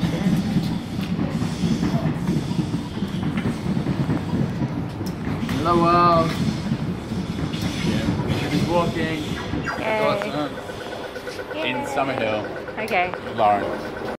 situation. Hello world. Yeah, he's walking. Yay. In Summerhill, Okay. Lauren.